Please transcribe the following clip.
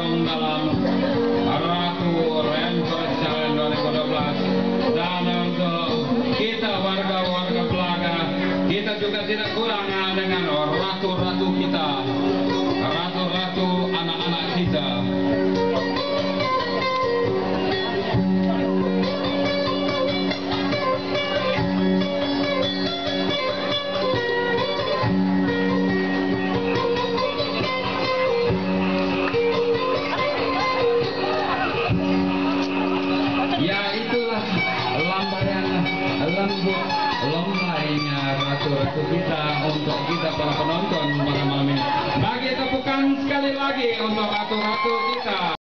tahun dalam Ratu Rentos Jalan 2012 dan untuk kita warga-warga Pelaga kita juga tidak kurang dengan ratu-ratu kita ratu-ratu anak-anak kita. menyambut lombanya ratu-ratu kita untuk kita para penonton pada malam ini. Bagi tepukan sekali lagi untuk ratu-ratu kita.